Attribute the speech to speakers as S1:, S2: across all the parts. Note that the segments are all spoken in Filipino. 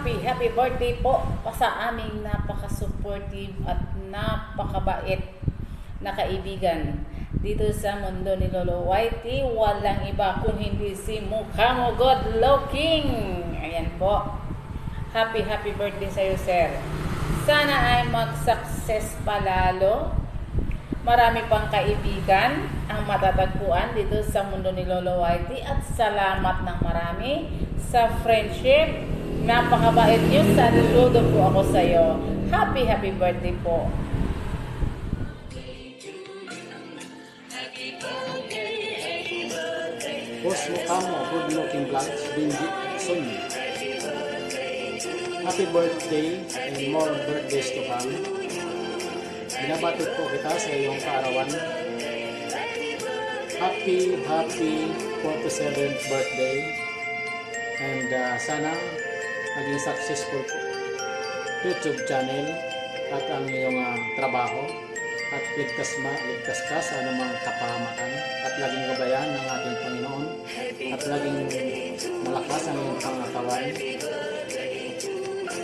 S1: happy, happy birthday po sa aming napaka-supportive at napakabait na kaibigan. Dito sa mundo ni Lolo Whitey, walang iba kung hindi si mukha mo good looking. Ayan po. Happy, happy birthday sa'yo, sir. Sana ay mag-success palalo. Marami pang kaibigan ang matatagpuan dito sa mundo ni Lolo Whitey at salamat ng marami sa friendship. Napakabait niyo. Saludo po ako sa iyo. Happy, happy birthday po.
S2: Boss Mukamo, good looking vlogs, Benji Sun. Happy birthday and more birthdays to come. Binabati po kita sa iyong kaarawan. Happy, happy 47th birthday. And uh, sana maging successful po. YouTube channel at ang iyong uh, trabaho. At ligtas, ma, ligtas ka sa anumang kapahamakan. At laging gabayan ng ating Panginoon. At laging malakas ang iyong pangatawan.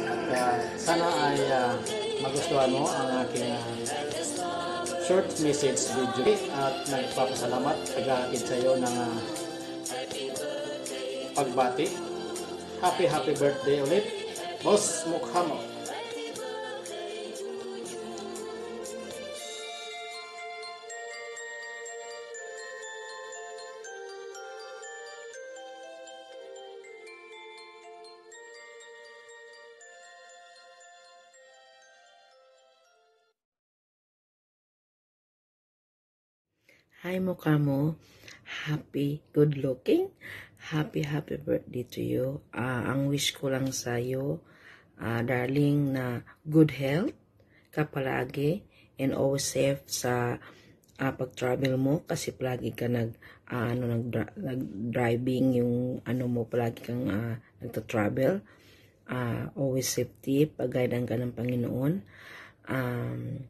S2: At uh, sana ay uh, magustuhan mo ang aking uh, short message video. At nagpapasalamat paghahatid sa iyo ng uh, pagbati happy happy birthday ulit Boss Mukhamo
S3: Hi mukha mo. Happy, good looking. Happy, happy birthday to you. Ah, ang wish ko lang sa iyo, ah, darling, na good health ka palagi and always safe sa ah, pag-travel mo kasi palagi ka nag ah, ano nag nag-driving yung ano mo palagi kang ah, nagta-travel. Ah, always safety, pag-guidean ka ng Panginoon. Um,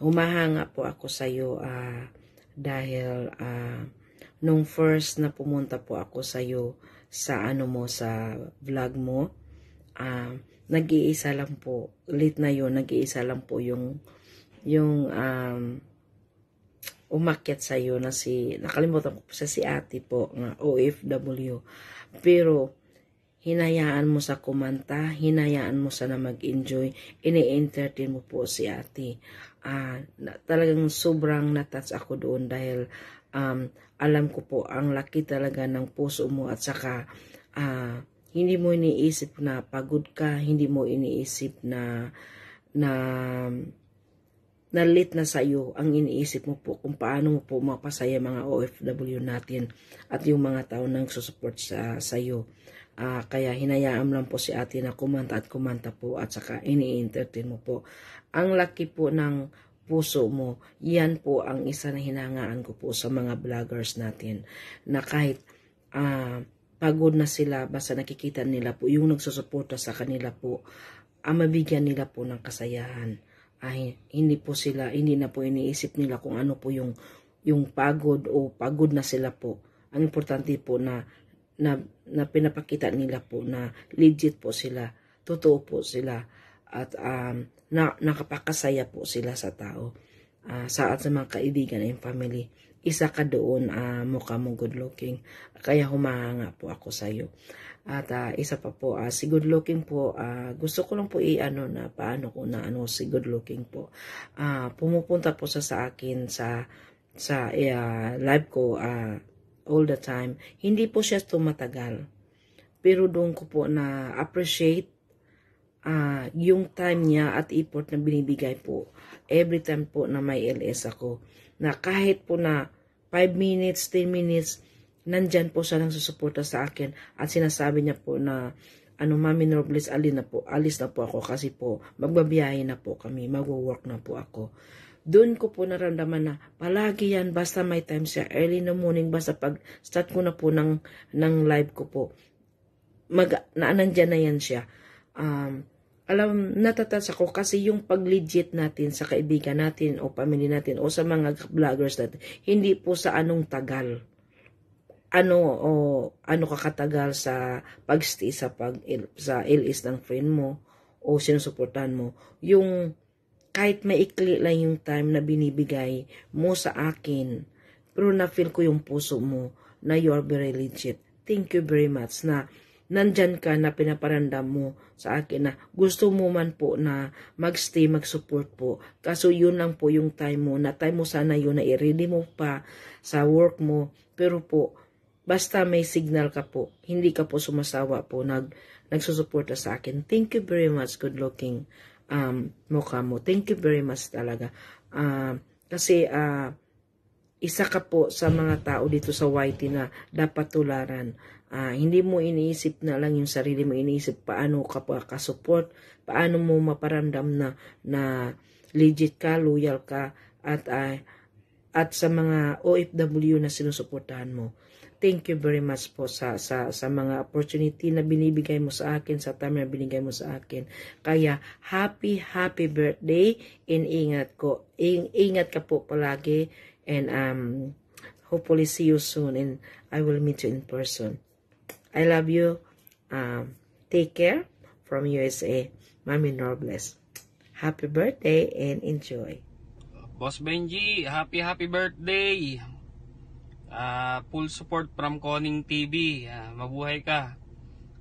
S3: humahanga po ako sa iyo ah, dahil ah, nung first na pumunta po ako sa iyo sa ano mo sa vlog mo ah, nag-iisa lang po late na yon nag-iisa lang po yung yung um, umakyat sa iyo na si nakalimutan ko po sa si ate po nga OFW pero hinayaan mo sa kumanta, hinayaan mo sa na mag-enjoy, ini-entertain mo po si ate. Na, talagang sobrang natouch ako doon dahil um, alam ko po ang laki talaga ng puso mo at saka ah, hindi mo iniisip na pagod ka, hindi mo iniisip na na na late na sa iyo ang iniisip mo po kung paano mo po mapasaya mga OFW natin at yung mga tao nang susupport sa sa iyo. Ah, kaya hinayaan lang po si ate na kumanta at kumanta po at saka ini-entertain mo po. Ang laki po ng puso mo, yan po ang isa na hinangaan ko po sa mga vloggers natin na kahit ah, pagod na sila, basta nakikita nila po, yung nagsusuporta sa kanila po, ang mabigyan nila po ng kasayahan. Ay, hindi po sila, hindi na po iniisip nila kung ano po yung, yung pagod o pagod na sila po. Ang importante po na, na, na pinapakita nila po na legit po sila, totoo po sila, at um, na, nakapakasaya po sila sa tao, uh, sa at sa mga kaibigan and family. Isa ka doon, uh, mukha mo good looking. Kaya humahanga po ako sa iyo. At uh, isa pa po, uh, si good looking po, uh, gusto ko lang po i-ano na paano ko na ano si good looking po. Uh, pumupunta po sa sa akin sa sa uh, live ko uh, all the time. Hindi po siya tumatagal. Pero doon ko po na appreciate uh, yung time niya at effort na binibigay po. Every time po na may LS ako. Na kahit po na 5 minutes, 10 minutes, nandyan po siya nang susuporta sa akin at sinasabi niya po na ano, Mami Norbles, alin na po, alis na po ako kasi po, magbabiyahe na po kami, magwo-work na po ako. Doon ko po naramdaman na palagi yan, basta may time siya, early in the morning, basta pag start ko na po ng, ng live ko po, mag, na, nandyan na yan siya. Um, alam, natatas ako kasi yung pag-legit natin sa kaibigan natin o pamilya natin o sa mga vloggers natin, hindi po sa anong tagal. Ano o ano ka katagal sa pagstay sa pag sa LS ng friend mo o sinusuportahan mo. Yung kahit maikli lang yung time na binibigay mo sa akin pero na-feel ko yung puso mo na you are very legit. Thank you very much na nandyan ka na pinaparandam mo sa akin na gusto mo man po na magstay, mag-support po. Kaso yun lang po yung time mo, na time mo sana yun na i-ready mo pa sa work mo. Pero po, basta may signal ka po, hindi ka po sumasawa po, nag, nagsusuporta sa akin. Thank you very much, good looking um, mukha mo. Thank you very much talaga. Um, kasi, ah, isa ka po sa mga tao dito sa YT na dapat tularan. Ah, hindi mo iniisip na lang yung sarili mo, iniisip paano ka pa ka-support, paano mo maparamdam na na legit ka, loyal ka at ah, at sa mga OFW na sinusuportahan mo. Thank you very much po sa sa sa mga opportunity na binibigay mo sa akin, sa time na binigay mo sa akin. Kaya happy happy birthday and ingat ko. Ing, ingat ka po palagi and um hopefully see you soon and I will meet you in person. I love you. Um, take care from USA. Mami Norbless. Happy birthday and enjoy.
S4: Boss Benji, happy happy birthday. Ah, full support from Koning TV. Ah, mabuhay ka.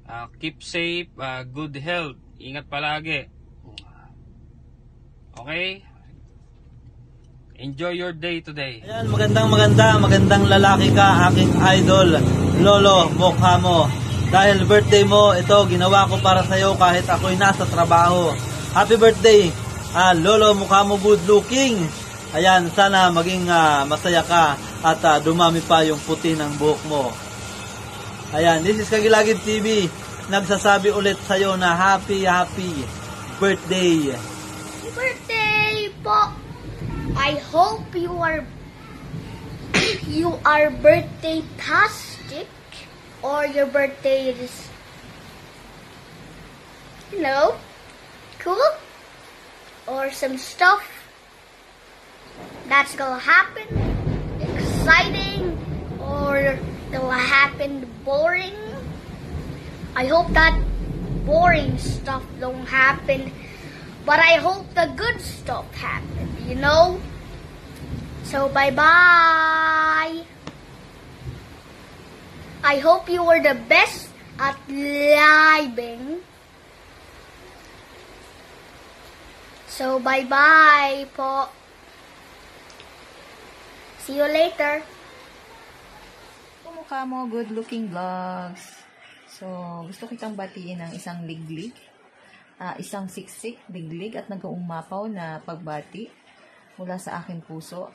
S4: Ah, keep safe, good health. Ingat palagi. Okay? Enjoy your day today.
S5: Ayan, magandang maganda, magandang lalaki ka, aking idol, Lolo Mokha mo. Dahil birthday mo, ito, ginawa ko para sa'yo kahit ako'y nasa trabaho. Happy birthday, ah, Lolo Mukha mo good looking. Ayan, sana maging ah, masaya ka at ah, dumami pa yung puti ng buhok mo. Ayan, this is Kagilagid TV. Nagsasabi ulit sa'yo na happy, happy birthday.
S6: birthday po. I hope you are you are birthday tastic or your birthday is you know cool or some stuff that's gonna happen exciting or gonna happen boring. I hope that boring stuff don't happen but I hope the good stuff happen, you know? So bye bye. I hope you were the best at living. So bye bye po. See you later.
S7: Kumukha mo, good looking vlogs. So, gusto kitang batiin ng isang liglig, ah, isang siksik, liglig at nag-uumapaw na pagbati mula sa aking puso.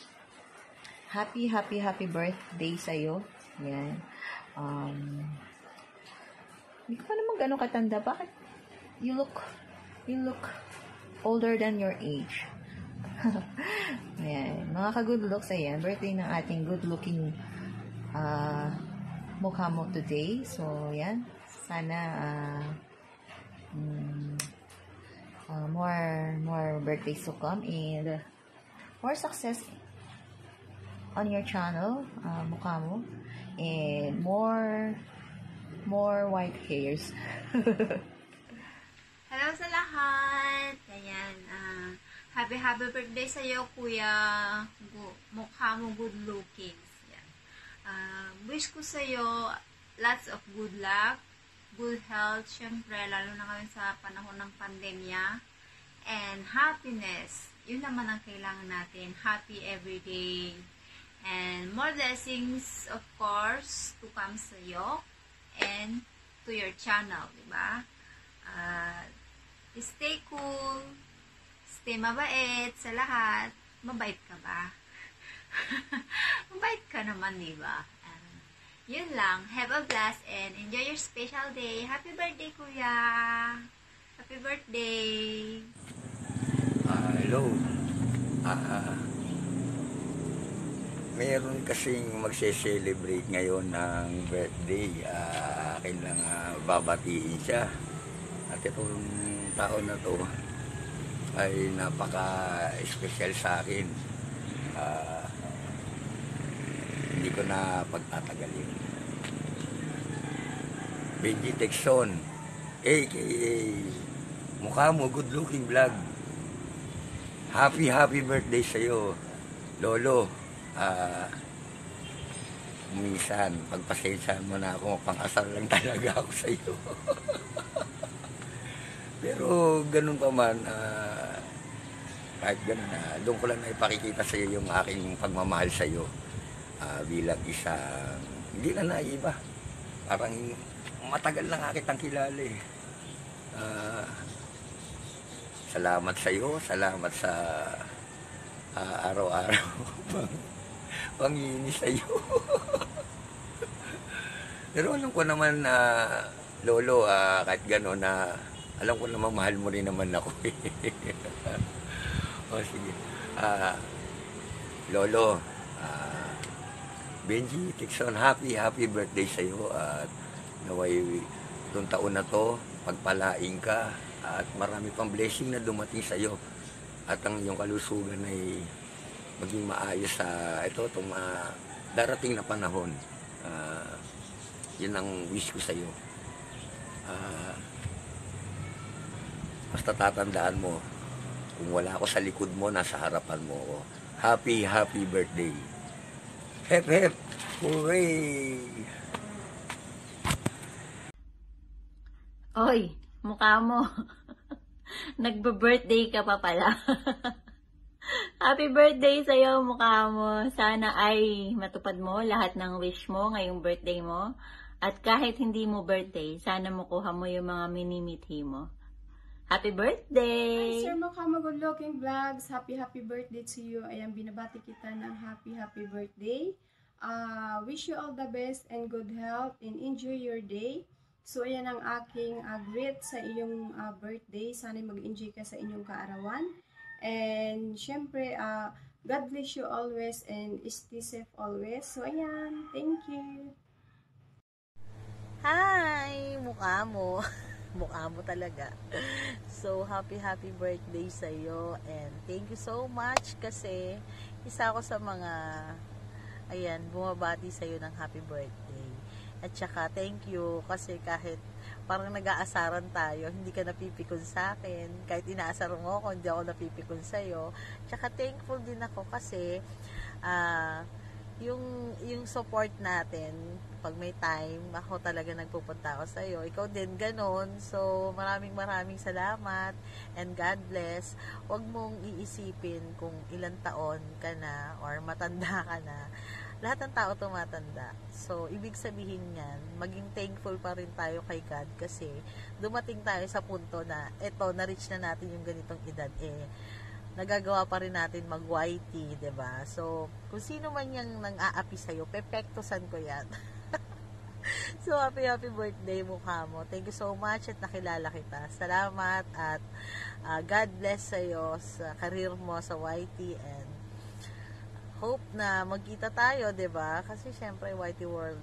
S7: Happy, happy, happy birthday sa'yo. Yan. Um, hindi ko pa naman gano'ng katanda. Bakit? You look, you look older than your age. Ayan. Mga ka-good looks, ayan. Birthday ng ating good-looking ah mukha mo today. So, yan. Sana ah, mm, ah, more more birthdays to come and more success on your channel, ah, mukha mo. And more more white hairs.
S8: Hello sa lahat! Ayan, ah, happy happy birthday sa iyo, Kuya. Gu- mukha mo good looking. Yan. Ah, wish ko sa iyo lots of good luck, good health, syempre, lalo na ngayon sa panahon ng pandemya, and happiness. Yun naman ang kailangan natin. Happy every day. And more blessings, of course, to come sa iyo and to your channel, di ba? Ah, stay cool, stay mabait sa lahat. Mabait ka ba? mabait ka naman, di ba? Yun lang. Have a blast and enjoy your special day. Happy birthday, kuya! Happy birthday!
S9: Ah, hello. Ah, meron kasing magse-celebrate ngayon ng birthday. Ah, akin lang ah, babatiin siya. At itong taon na to ay napaka-special sa akin. Ah, hindi ko na pagtatagalin. Benji Texon, aka mukha mo, good looking vlog. Happy, happy birthday sa'yo, Lolo. Ah, minsan, pagpasensyahan mo na ako, pang-asar lang talaga ako sa'yo. Pero ganun pa man, ah, kahit ganun na, doon ko lang na ipakikita sa iyo yung aking pagmamahal sa iyo ah, bilang isang, hindi na naiba. Parang matagal na nga kitang kilala eh. Ah, salamat sa iyo, salamat sa ah, araw-araw pang pangingin sa iyo. Pero alam ko naman na lolo ah, kahit gano'n na alam ko naman mahal mo rin naman ako. o sige. Ah, lolo, ah, Benji Tixon, happy happy birthday sa iyo at naway itong taon na to pagpalain ka at marami pang blessing na dumating sa iyo at ang iyong kalusugan ay maging maayos sa ito itong ah, darating na panahon. Ah, yun ang wish ko sa iyo. Ah, basta tatandaan mo, kung wala ako sa likod mo, nasa harapan mo ako. Happy, happy birthday. Hep, hep. Hooray!
S10: Oy, mukha mo. Nagbe-birthday ka pa pala. Happy birthday sa'yo, mukha mo. Sana ay matupad mo lahat ng wish mo ngayong birthday mo. At kahit hindi mo birthday, sana makuha mo yung mga minimithi mo. Happy birthday!
S11: Hi, Sir Makama Good Looking Vlogs. Happy, happy birthday to you. Ayan, binabati kita ng happy, happy birthday. Uh, wish you all the best and good health and enjoy your day. So, ayan ang aking uh, greet sa iyong uh, birthday. Sana mag-enjoy ka sa inyong kaarawan. And, syempre, uh, God bless you always and stay safe always. So, ayan. Thank you.
S12: Hi! Mukha mo. Mukha mo talaga. So, happy, happy birthday sa'yo. And thank you so much kasi isa ako sa mga, ayan, bumabati sa'yo ng happy birthday. At saka, thank you. Kasi kahit parang nag-aasaran tayo, hindi ka napipikon sa akin. Kahit inaasar mo ako, hindi ako napipikon sa'yo. Tsaka, thankful din ako kasi, ah, yung yung support natin pag may time ako talaga nagpupunta ako sa iyo ikaw din ganon so maraming maraming salamat and God bless. Wag mong iisipin kung ilang taon ka na or matanda ka na lahat ng tao tumatanda. So, ibig sabihin niyan, maging thankful pa rin tayo kay God kasi dumating tayo sa punto na eto, na-reach na natin yung ganitong edad. Eh, nagagawa pa rin natin mag-YT, ba? So, kung sino man yung nang-aapi sa'yo, pepektosan ko yan. so, happy, happy birthday, mukha mo. Thank you so much at nakilala kita. Salamat at uh, God bless sa'yo sa career mo sa YT and hope na magkita tayo, 'di ba? Kasi syempre YT World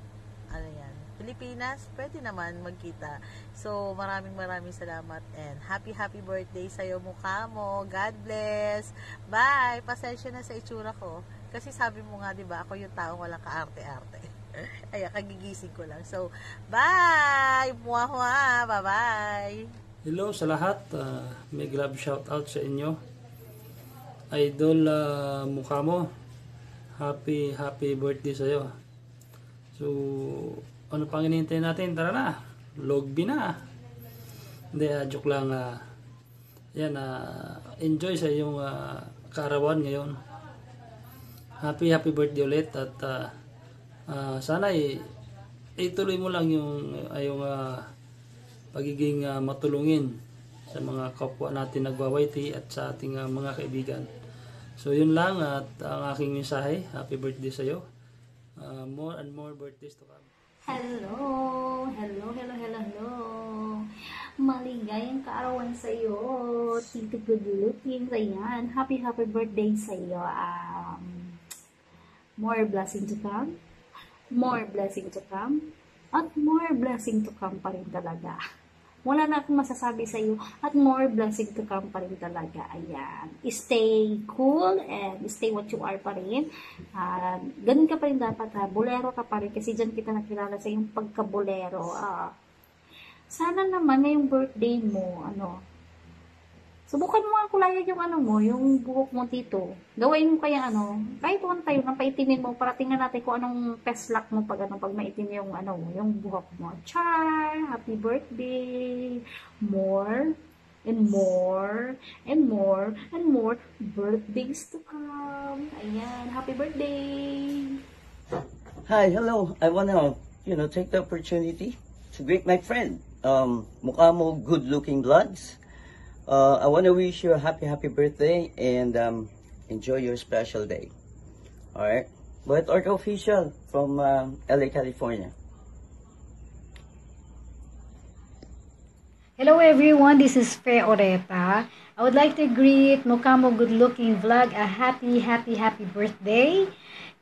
S12: ano 'yan, Pilipinas, pwede naman magkita. So, maraming maraming salamat and happy happy birthday sa iyo mukha mo. God bless. Bye. Pasensya na sa itsura ko. Kasi sabi mo nga, 'di ba, ako yung taong walang kaarte-arte. Ay, kagigising ko lang. So, bye. Muha. Bye-bye.
S13: Hello sa lahat. Uh, may love shout out sa inyo. Idol uh, mukha mo. Happy, happy birthday sa'yo. So, ano pang inintay natin? Tara na. Logbi na. Hindi, uh, joke lang. Uh, yan, uh, enjoy sa iyong uh, kaarawan ngayon. Happy, happy birthday ulit. At uh, uh, sana eh, ituloy mo lang yung, yung uh, pagiging uh, matulungin sa mga kapwa natin nagwawayti at sa ating uh, mga kaibigan. So yun lang at ang aking mensahe. Happy birthday sa iyo. Uh, more and more birthdays to come.
S14: Hello! Hello, hello, hello, hello! Maligayang kaarawan sa iyo. Tito good looking. Ayan. Happy, happy birthday sa iyo. Um, more blessing to come. More blessing to come. At more blessing to come pa rin talaga. Wala na akong masasabi sa iyo at more blessing to come pa rin talaga. Ayan. Stay cool and stay what you are pa rin. Uh, ganun ka pa rin dapat ha. Bolero ka pa rin kasi dyan kita nakilala sa yung pagka-bolero. Uh, sana naman ngayong birthday mo, ano, subukan mo ang kulayag yung ano mo, yung buhok mo dito. Gawain mo kaya ano, kahit one time na paitinin mo para tingnan natin kung anong peslak mo pag ano, pag maitim yung ano, yung buhok mo. Char! Happy birthday! More and more and more and more birthdays to come. Ayan, happy birthday!
S15: Hi, hello. I wanna, you know, take the opportunity to greet my friend, um, Mukamo Good Looking Vlogs. Uh, I wanna wish you a happy, happy birthday and um, enjoy your special day. All right, but Orca official from uh, LA, California.
S16: Hello everyone, this is Fe Oreta. I would like to greet Mukamo Good Looking Vlog a happy, happy, happy birthday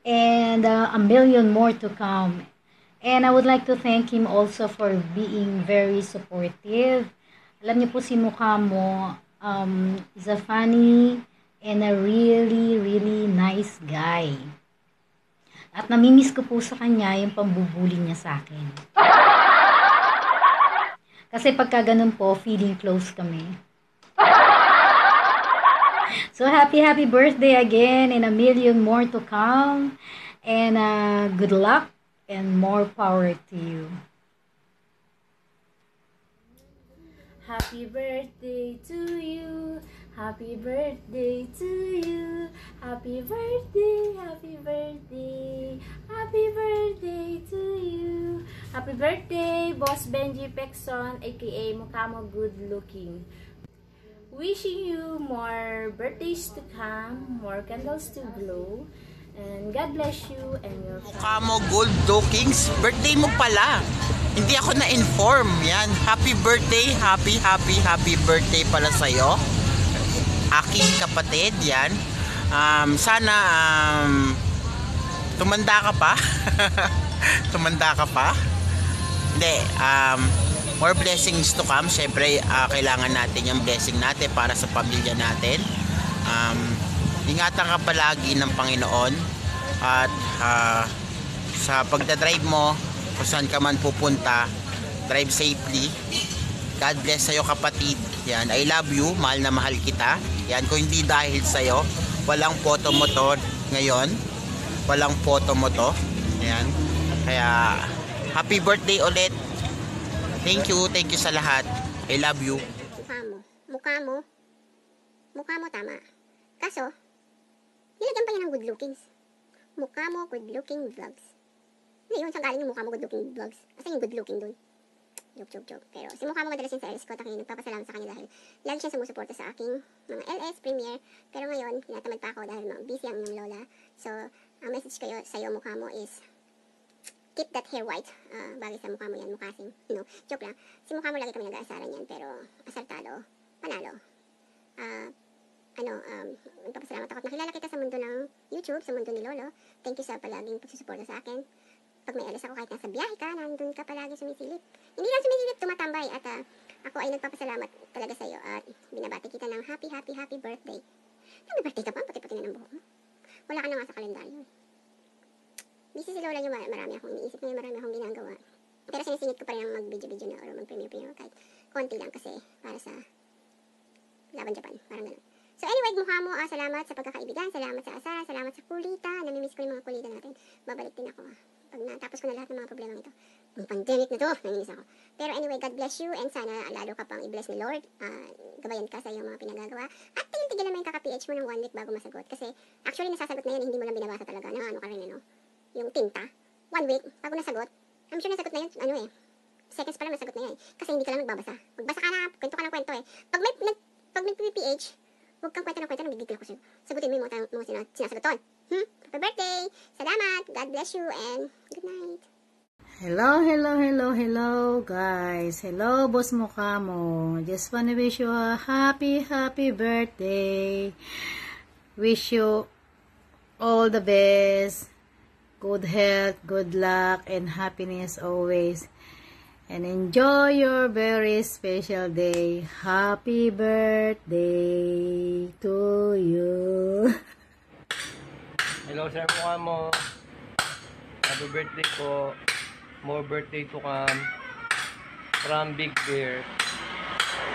S16: and uh, a million more to come. And I would like to thank him also for being very supportive. Alam niyo po si Mukamo um, is a funny and a really, really nice guy. At namimiss ko po sa kanya yung pambubuli niya sa akin. Kasi pagka ganun po, feeling close kami. So happy, happy birthday again and a million more to come. And uh, good luck and more power to you.
S17: Happy birthday to you. Happy birthday to you. Happy birthday, happy birthday. Happy birthday to you. Happy birthday, Boss Benji Pexon, aka Mukamo Good Looking. Wishing you more birthdays to come, more candles to glow, and God bless you and your
S18: Mukha mo gold lookings. Birthday mo pala. Hindi ako na-inform. Yan. Happy birthday. Happy, happy, happy birthday pala sa'yo. Aking kapatid. Yan. Um, sana um, tumanda ka pa. tumanda ka pa. Hindi. Um, more blessings to come. Siyempre, ah, kailangan natin yung blessing natin para sa pamilya natin. Um, ingatan ka palagi ng Panginoon at ah, sa pagdadrive mo kung saan ka man pupunta drive safely. God bless sa'yo kapatid. Yan, I love you, mahal na mahal kita. Yan, kung hindi dahil sa'yo walang photo mo to ngayon. Walang photo mo to yan, kaya happy birthday ulit. Thank you, thank you sa lahat. I love you.
S19: Mukha mo. Mukha mo. Mukha mo tama. Kaso, nilagyan pa niya ng good lookings. Mukha mo good looking vlogs. Hindi yun, saan galing yung mukha mo good looking vlogs? Asa yung good looking dun? Joke, joke, joke. Pero si mukha mo madalas yun sa LS ko, takin, nagpapasalamat sa kanya dahil lagi siya sumusuporta sa aking mga LS, Premier. Pero ngayon, tinatamad pa ako dahil busy ang inyong lola. So, ang message kayo sa'yo mukha mo is, keep that hair white. Ah, bagay sa mukha mo yan, mukasing. You know, joke lang. Si mukha mo lagi kami nag-aasaran yan, pero asartado, panalo. Ah, ano, um, nagpapasalamat ako at nakilala kita sa mundo ng YouTube, sa mundo ni Lolo. Thank you sa palaging pagsusuporta sa akin. Pag may alas ako kahit nasa biyahe ka, nandun ka palagi sumisilip. Hindi lang sumisilip, tumatambay at ah, ako ay nagpapasalamat talaga sa iyo at binabati kita ng happy, happy, happy birthday. Nag-birthday ka pa, pati-pati na ng buhok mo. Wala ka na nga sa kalendaryo. Busy si Lola mar- marami akong iniisip ngayon, marami akong ginagawa. Pero sinisingit ko pa rin ang mag-video-video na or mag-premiere-premiere kahit konti lang kasi para sa Laban Japan, parang ganun. So anyway, mukha mo, ah, salamat sa pagkakaibigan, salamat sa asara, salamat sa kulita, namimiss ko yung mga kulita natin. Babalik din ako ah. Pag natapos ko na lahat ng mga problema nito. Ang pandemic na to, nanginis ako. Pero anyway, God bless you and sana lalo ka pang i-bless ni Lord. Ah, gabayan ka sa iyong mga pinagagawa. At tigil-tigilan mo yung kaka-PH mo ng one week bago masagot. Kasi actually nasasagot na yan, hindi mo lang binabasa talaga. Na ano ka rin, ano? Yung tinta. One week, bago nasagot. I'm sure nasagot na yun, ano eh. Seconds pa lang nasagot na yan. eh. Kasi hindi ka lang nagbabasa. Magbasa ka na, kwento ka ng kwento eh. Pag may, nag, pag may PPH, huwag kang kwento ng kwento, nabigigil ako sa'yo. Sagutin mo yung mga tanong mo sina, sinasaguton. Hmm? Happy birthday! Salamat! God bless you and good night!
S16: Hello, hello, hello, hello, guys. Hello, Boss Mukamo. Just wanna wish you a happy, happy birthday. Wish you all the best. Good health, good luck, and happiness always. And enjoy your very special day. Happy birthday to you.
S20: Hello sir, mukha mo. Happy birthday po. More birthday to come. from Big Bear.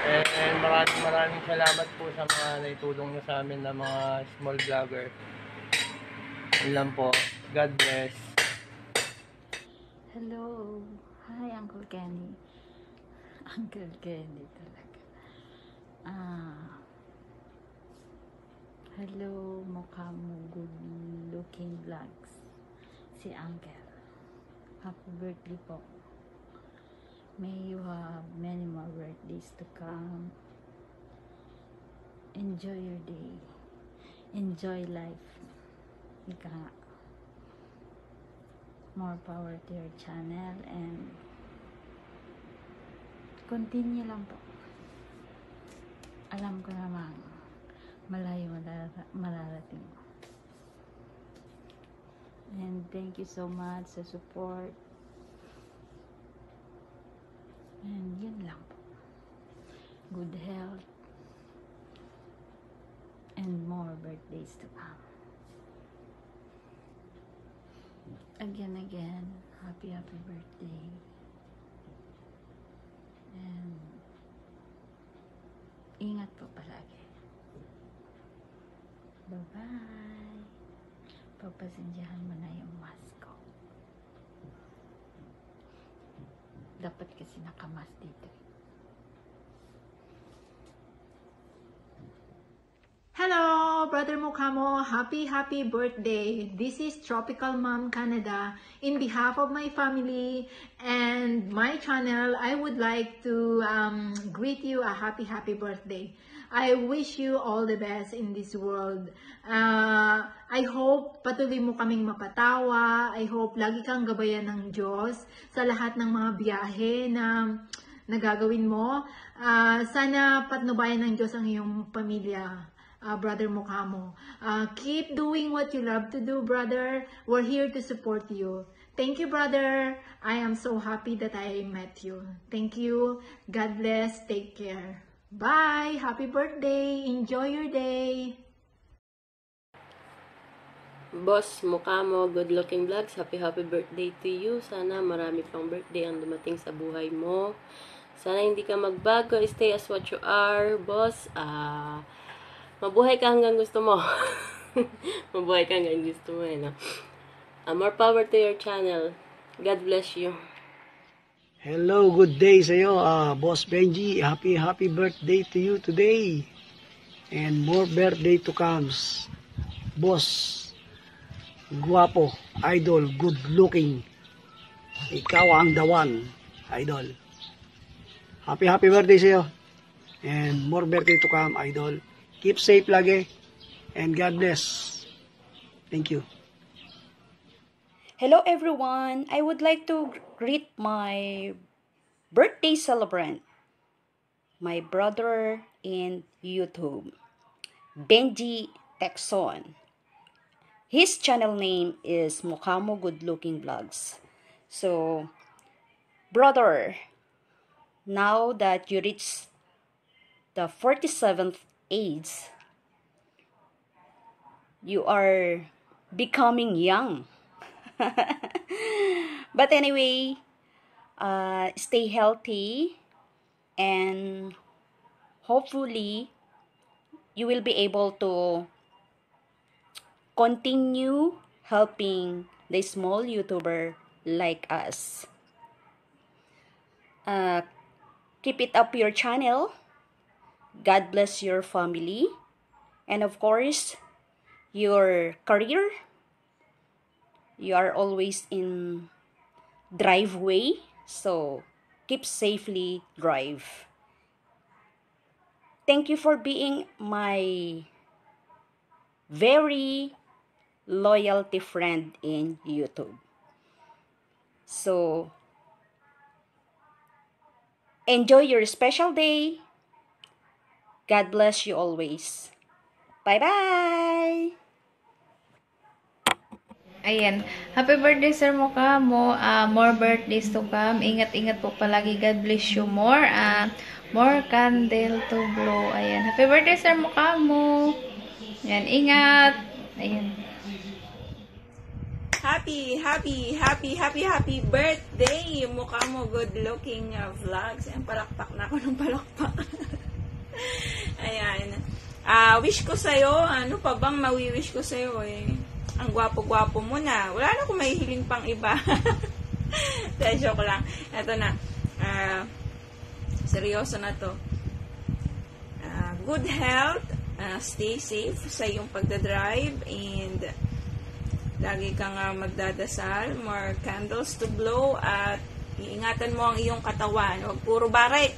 S20: And maraming maraming salamat po sa mga naitulong nyo sa amin na mga small vlogger. Yun lang po. God bless.
S10: Hello. Hi, Uncle Kenny. Uncle Kenny talaga. Ah. Hello, mukha mo good looking vlogs. Si Uncle. Happy birthday po. May you have many more birthdays to come. Enjoy your day. Enjoy life. Ika nga. More power to your channel and continue lang po. Alam ko namang malayo malarating. And thank you so much sa support. And yun lang po. Good health and more birthdays to come. Again, again, happy, happy birthday. And ingat po palagi. Bye-bye. Pagpasensyahan mo na yung mask ko. Dapat kasi nakamas dito.
S21: Brother Mukamo. Happy, happy birthday. This is Tropical Mom Canada. In behalf of my family and my channel, I would like to um, greet you a happy, happy birthday. I wish you all the best in this world. Uh, I hope patuloy mo kaming mapatawa. I hope lagi kang gabayan ng Diyos sa lahat ng mga biyahe na nagagawin mo. Ah, sana patnubayan ng Diyos ang iyong pamilya, ah, Brother Mukamo. Ah, keep doing what you love to do, brother. We're here to support you. Thank you, brother. I am so happy that I met you. Thank you. God bless. Take care. Bye. Happy birthday. Enjoy your day.
S22: Boss, mukha mo, good looking vlogs. Happy, happy birthday to you. Sana marami pang birthday ang dumating sa buhay mo. Sana hindi ka magbago. Stay as what you are, boss. Ah, mabuhay ka hanggang gusto mo. mabuhay ka hanggang gusto mo, eh, no? Ah, more power to your channel. God bless you.
S23: Hello, good day sa iyo, ah, Boss Benji. Happy, happy birthday to you today. And more birthday to comes. Boss, guwapo, idol, good looking. Ikaw ang the one, idol. Happy, happy birthday sa iyo. And more birthday to come, idol. Keep safe lagi. And God bless. Thank you.
S24: Hello everyone. I would like to greet my birthday celebrant, my brother in YouTube, Benji Texon. His channel name is Mukamo Good Looking Vlogs. So, brother, now that you reach the 47th age, you are becoming young. but anyway, uh, stay healthy and hopefully you will be able to continue helping the small YouTuber like us. Uh, keep it up your channel. God bless your family. And of course, your career. You are always in driveway so keep safely drive. Thank you for being my very loyalty friend in youtube. So enjoy your special day god bless you always bye bye
S25: Ayan. Happy birthday, Sir Mukamo. Uh, more birthdays to come. Ingat-ingat po palagi. God bless you more. Uh, more candle to blow. Ayan. Happy birthday, Sir Mukamo. Ayan. Ingat. Ayan.
S26: Happy, happy, happy, happy, happy birthday! Mukha mo good looking uh, vlogs. Ayan, palakpak na ako ng palakpak. Ayan. Ah, wish ko sa'yo, ano pa bang mawi-wish ko sa'yo eh. Ang gwapo-gwapo mo na. Wala na akong mahihiling pang iba. Dahil joke lang. Ito na. Ah, seryoso na to. Ah, good health, ah, stay safe sa iyong pagdadrive, and lagi kang ah, magdadasal, more candles to blow, at iingatan mo ang iyong katawan. Huwag puro barek.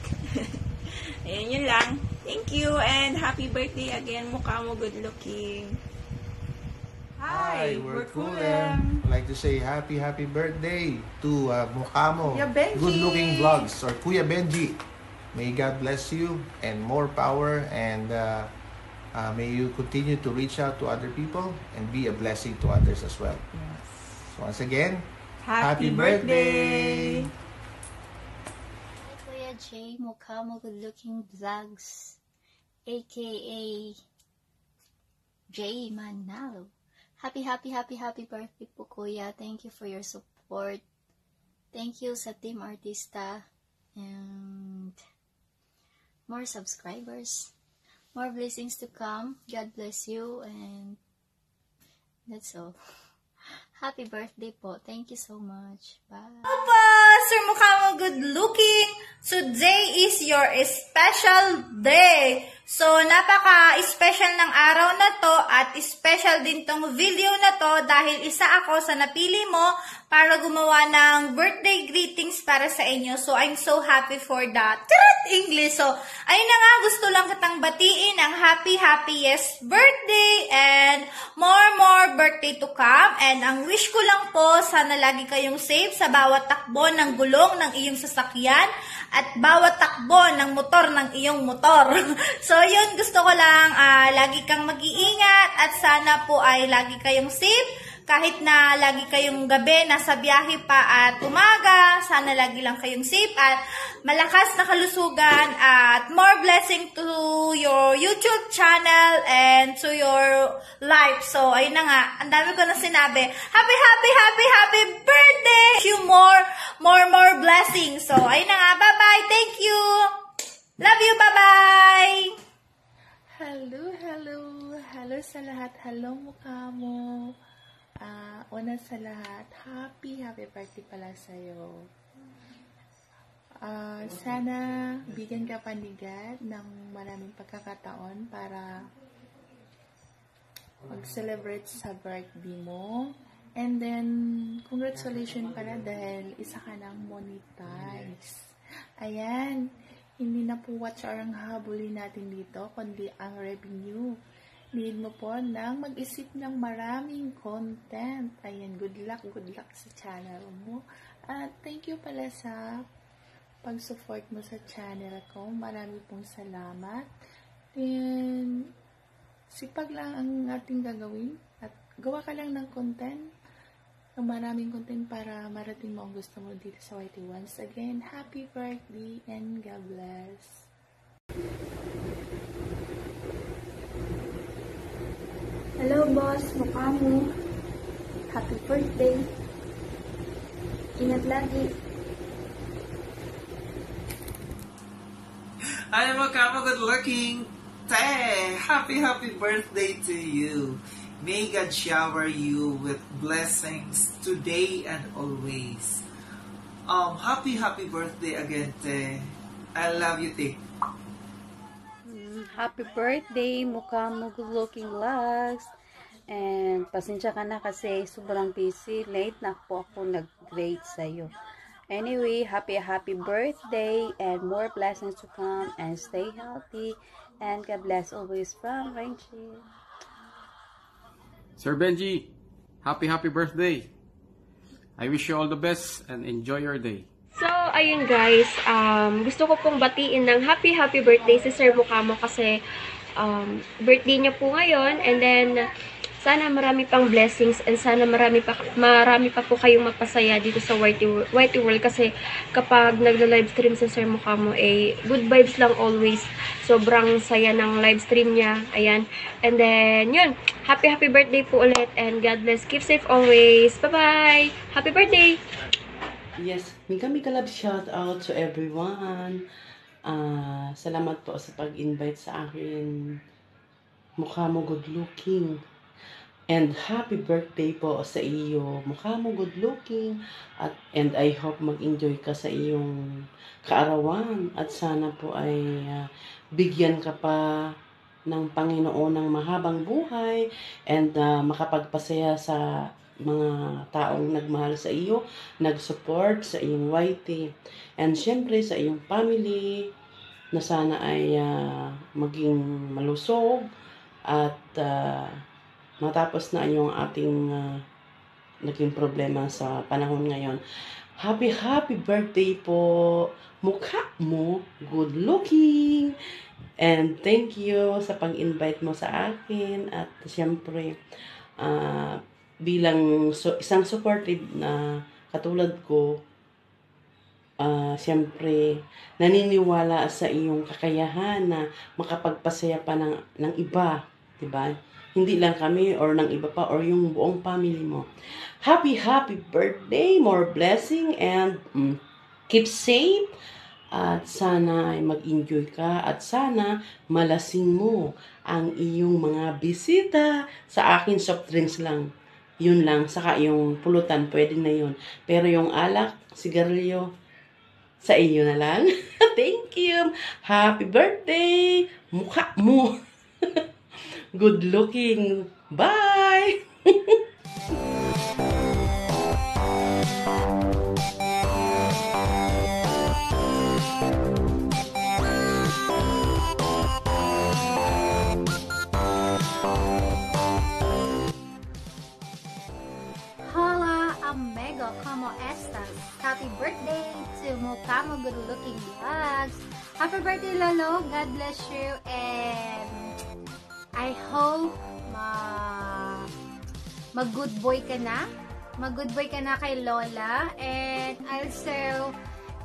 S26: Ayan yun lang. Thank you, and happy birthday again. Mukha mo good looking.
S27: Hi, we're Kulem. I'd like to say happy, happy birthday to uh, Mukamo
S26: Kuya Benji.
S27: Good Looking Vlogs or Kuya Benji. May God bless you and more power and uh, uh, may you continue to reach out to other people and be a blessing to others as well. So once again,
S26: Happy birthday!
S28: Hi, Kuya J, mukha mo good looking vlogs, aka J Manalo. Happy, happy, happy, happy birthday po kuya. Thank you for your support. Thank you sa Team Artista and more subscribers. More blessings to come. God bless you and that's all. Happy birthday po. Thank you so much. Bye.
S29: Opo, Sir Mukha mo good looking. Today is your special day. So, napaka-special ng araw na to at special din tong video na to dahil isa ako sa napili mo para gumawa ng birthday greetings para sa inyo. So, I'm so happy for that. Charot! English. So, ayun na nga, gusto lang kitang batiin ng happy, happiest birthday and more, more birthday to come. And ang wish ko lang po, sana lagi kayong safe sa bawat takbo ng gulong ng iyong sasakyan at bawat takbo ng motor ng iyong motor. so, yun, gusto ko lang ah, lagi kang mag-iingat at sana po ay lagi kayong safe kahit na lagi kayong gabi nasa biyahe pa at umaga, sana lagi lang kayong safe at malakas na kalusugan at more blessing to your YouTube channel and to your life. So, ayun na nga, ang dami ko na sinabi. Happy, happy, happy, happy birthday! Wish you more, more, more blessings. So, ayun na nga, bye-bye. Thank you! Love you, bye-bye!
S30: Hello, hello. Hello sa lahat. Hello, mukha mo. Ah, una sa lahat, happy, happy birthday pala sa'yo. Ah, sana bigyan ka panigat ng maraming pagkakataon para mag-celebrate sa birthday mo. And then, congratulations pala dahil isa ka ng monetize. Ayan, hindi na po watch hour ang habulin natin dito, kundi ang revenue. Need mo po nang mag-isip ng maraming content. Ayan, good luck, good luck sa channel mo. At thank you pala sa pag-support mo sa channel ko. Marami pong salamat. Then, sipag lang ang ating gagawin. At gawa ka lang ng content. Ng maraming content para marating mo ang gusto mo dito sa YT Once again, happy birthday and God bless.
S31: Hello, boss. Mukha mo. Happy birthday. Ingat lagi.
S32: Hi, Makama, good looking. Tay, happy, happy birthday to you. May God shower you with blessings today and always. Um, happy, happy birthday again, Te. I love you, Te.
S10: Happy birthday, mukha mo good looking vlogs. And pasensya ka na kasi sobrang busy. Late na po ako nag-grade sa'yo. Anyway, happy happy birthday and more blessings to come and stay healthy and God bless always from Rainchi.
S33: Sir Benji, happy happy birthday. I wish you all the best and enjoy your day.
S34: So, ayun guys, um, gusto ko pong batiin ng happy happy birthday si Sir Mukamo kasi um, birthday niya po ngayon and then sana marami pang blessings and sana marami pa, marami pa po kayong magpasaya dito sa YT, YT World kasi kapag nagla-live stream si Sir Mukamo, eh, good vibes lang always. sobrang saya ng live stream niya. Ayan. And then, yun. Happy, happy birthday po ulit. And God bless. Keep safe always. Bye-bye. Happy birthday!
S32: Yes, mega mega love shout out to everyone. Ah, salamat po sa pag-invite sa akin. Mukha mo good looking. And happy birthday po sa iyo. Mukha mo good looking. At, and I hope mag-enjoy ka sa iyong kaarawan. At sana po ay ah, bigyan ka pa ng Panginoon ng mahabang buhay and ah, makapagpasaya sa mga taong nagmahal sa iyo, nag-support sa iyong YT, and syempre sa iyong family, na sana ay ah, maging malusog at ah, matapos na yung ating ah, naging problema sa panahon ngayon. Happy, happy birthday po! Mukha mo, good looking! And thank you sa pag-invite mo sa akin at syempre, ah, bilang so, isang supportive na katulad ko, ah siyempre, naniniwala sa iyong kakayahan na makapagpasaya pa ng, ng iba, di ba? Hindi lang kami or ng iba pa or yung buong family mo. Happy, happy birthday! More blessing and mm, keep safe. At sana ay mag-enjoy ka at sana malasing mo ang iyong mga bisita sa akin soft drinks lang. Yun lang. Saka yung pulutan, pwede na yun. Pero yung alak, sigarilyo, sa iyo na lang. Thank you. Happy birthday. Mukha mo. Good looking. Bye.
S35: Amigo, como estas? Happy birthday to Mukamo Good Looking Vlogs. Happy birthday, Lolo. God bless you. And I hope ma mag-good boy ka na. Mag-good boy ka na kay Lola. And also,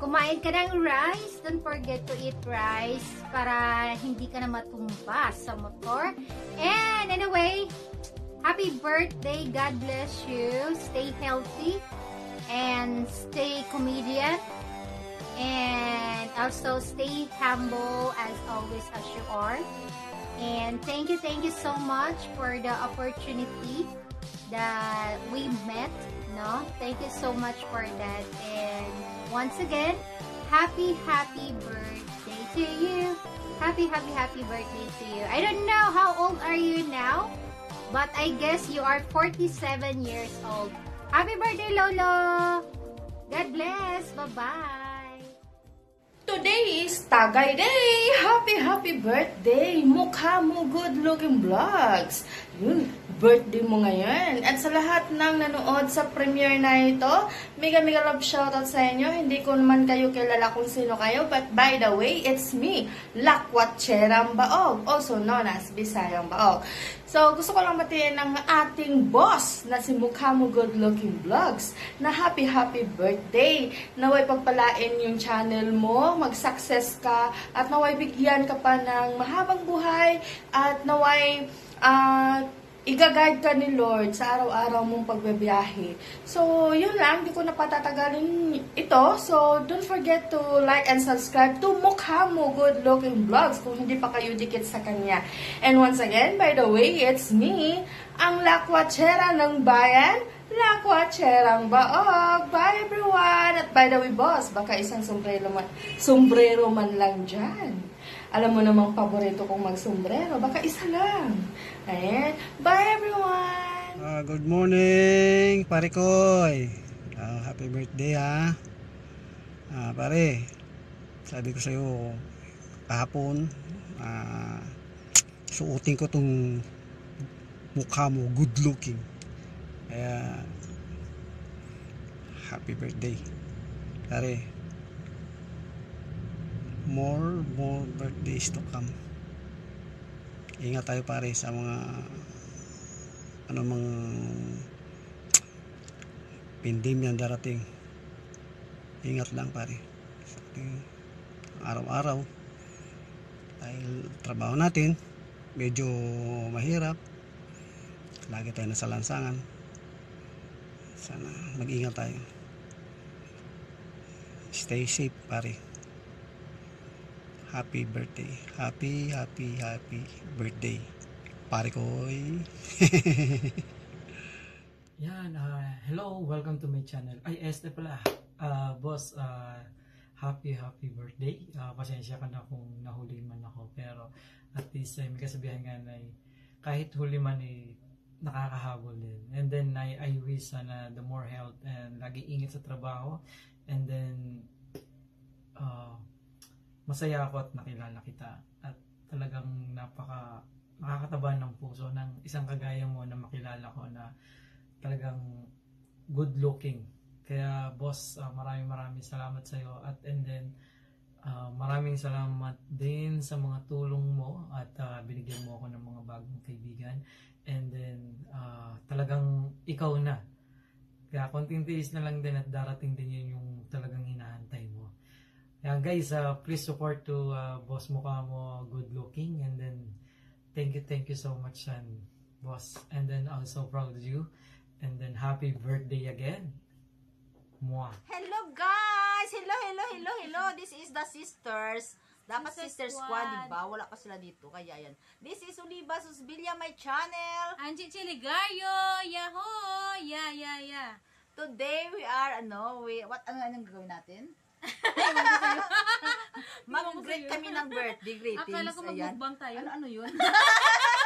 S35: kumain ka ng rice. Don't forget to eat rice para hindi ka na matumba sa motor. And anyway, Happy birthday. God bless you. Stay healthy and stay comedian. And also stay humble as always as you are. And thank you, thank you so much for the opportunity that we met. No? Thank you so much for that. And once again, happy, happy birthday to you. Happy, happy, happy birthday to you. I don't know how old are you now? But I guess you are 47 years old. Happy birthday, Lolo! God bless! Bye-bye!
S36: Today is Tagay Day! Happy, happy birthday! Mukha mo good looking vlogs! Yun, birthday mo ngayon. At sa lahat ng nanood sa premiere na ito, mega mega love shoutout sa inyo. Hindi ko naman kayo kilala kung sino kayo, but by the way, it's me, Lakwat Cherang Baog, also known as Bisayang Baog. So, gusto ko lang batiin ng ating boss na si Mukha mo Good Looking Vlogs na happy happy birthday. Naway pagpalain yung channel mo, mag-success ka, at naway bigyan ka pa ng mahabang buhay, at naway ah i-guide ka ni Lord sa araw-araw mong pagbebiyahe. So, yun lang. Hindi ko na patatagalin ito. So, don't forget to like and subscribe to Mukha Mo Good Looking Vlogs kung hindi pa kayo dikit sa kanya. And once again, by the way, it's me, ang lakwatsera ng bayan, lakwatserang baog. Bye everyone! At by the way, boss, baka isang sombrero man, sombrero man lang dyan. Alam mo namang paborito kong mag-sombrero, baka isa lang. Ayan. Bye everyone!
S24: Ah, good morning, pare Koy. Ah, happy birthday ha. Ah, pare, sabi ko sa'yo kahapon, ah, suotin ko tong mukha mo, good looking. Kaya, happy birthday. Pare, more, more birthdays to come. Ingat tayo pare sa mga ano mang pandemya darating. Ingat lang pare. Sa Araw-araw dahil trabaho natin medyo mahirap lagi tayo nasa lansangan sana mag-ingat tayo stay safe pare happy birthday happy happy happy birthday pare koy
S34: Yan, ah, hello, welcome to my channel. Ay, este pala, ah, boss, ah, happy, happy birthday. Ah, pasensya ka na kung nahuli man ako, pero at least ay may kasabihan nga na eh, kahit huli man eh, nakakahabol din. And then I, I wish sana the more health and lagi ingat sa trabaho. And then, ah, masaya ako at nakilala kita. At talagang napaka nakakataba ng puso ng isang kagaya mo na makilala ko na talagang good looking. Kaya boss, uh, maraming maraming salamat sa iyo at and then uh, maraming salamat din sa mga tulong mo at uh, binigyan mo ako ng mga bagong kaibigan and then uh, talagang ikaw na. Kaya konting tiis na lang din at darating din yun yung talagang hinahantay mo. Kaya guys, uh, please support to uh, boss mukha mo good looking and then thank you, thank you so much and boss. And then I'm so proud of you. And then happy birthday again. Mwah.
S12: Hello guys! Hello, hello, hello, hello. This is the sisters. Dapat
S37: Sister
S12: sister squad,
S37: Squad.
S12: di ba? Wala pa sila dito, kaya yan. This is Oliva Susbilia, my channel.
S37: Angie Chiligario! Yahoo! Yeah, yeah, yeah.
S12: Today we are, ano, we, what, ano, anong gagawin natin? Mag-greet kami ng birthday greetings.
S37: Akala ko
S12: Ayan.
S37: magbukbang tayo.
S12: Ano, ano yun?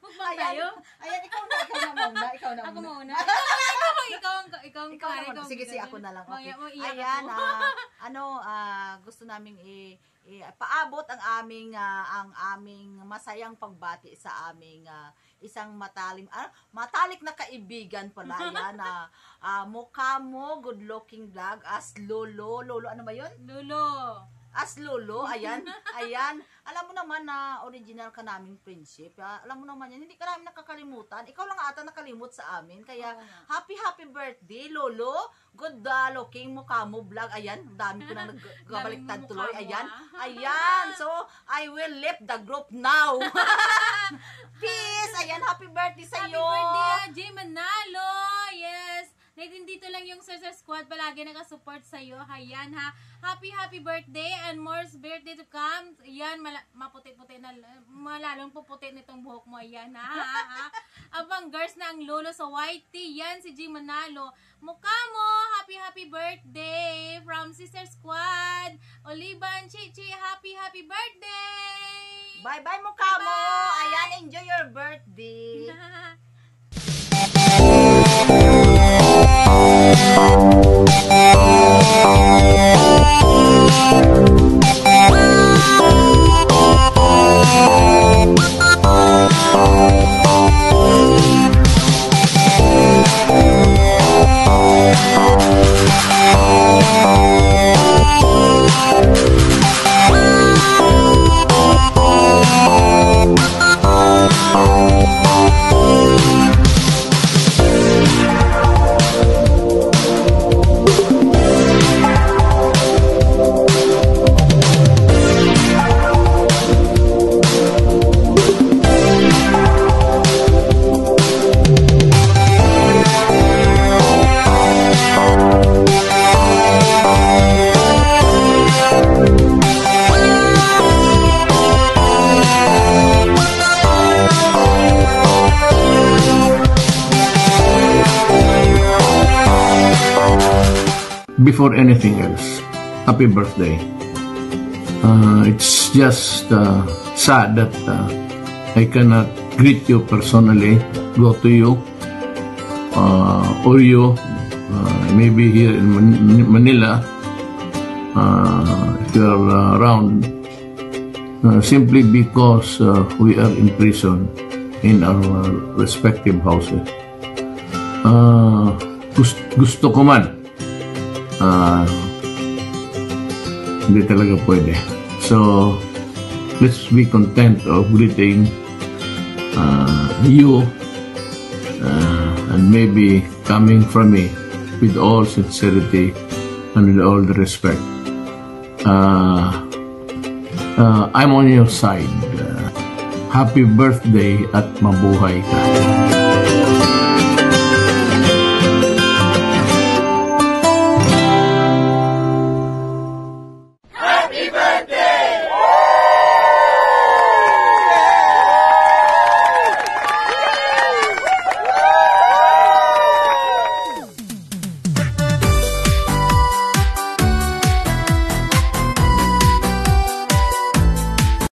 S12: Ayan.
S37: tayo?
S12: Ayan, ikaw na, ikaw na muna, ikaw na
S37: Ako
S12: muna.
S37: muna. ikaw, ikaw, ikaw,
S12: Ikaw
S37: ikaw ang
S12: Sige, sige,
S37: bigyan.
S12: ako na lang. Okay. Ayan, ah, ano, ah, gusto naming i, i- paabot ang aming ah, ang aming masayang pagbati sa aming ah, isang matalim ah, matalik na kaibigan pala yan na ah, mukha mo good looking vlog as lolo lolo ano ba yun
S37: lolo
S12: as lolo ayan ayan. Alam mo naman na original ka naming friendship. Ah, alam mo naman yan hindi ka namin nakakalimutan. Ikaw lang ata nakalimut sa amin kaya happy happy birthday lolo. Good ah, looking mukha mo vlog. Ayan ang dami ko nang nagbabaliktad
S37: Daming mukha
S12: tuloy
S37: mo,
S12: ayan
S37: ah.
S12: ayan. So I will leave the group now. Peace. Ayan happy birthday sa
S37: Happy
S12: iyo
S37: birthday, ah, Jay Manalo! Yes! Natin dito lang yung Sister Squad palagi nakasupport sa iyo. Hayan ha. Happy happy birthday and more birthday to come. Yan, mala- maputi-puti na, malalong puputi nitong buhok mo. Ayan ha. ha, ha. Abang girls na ang lolo sa white tee. Yan si Jay Manalo. Mukha mo, happy happy birthday from Sister Squad. Oliva and Chichi, happy happy birthday!
S12: bye bye mukha mo ayan enjoy your birthday Oh
S38: before anything else, happy birthday. Uh, it's just uh, sad that uh, I cannot greet you personally, go to you, uh, or you, uh, maybe here in Man- Manila, uh, if you're around, simply because we are in prison in our respective houses. Gusto, gusto ko man Ah, hindi talaga pwede. So, let's be content of greeting uh, you uh, and maybe coming from me with all sincerity and with all the respect. Uh, uh, I'm on your side. Uh, happy birthday at mabuhay ka.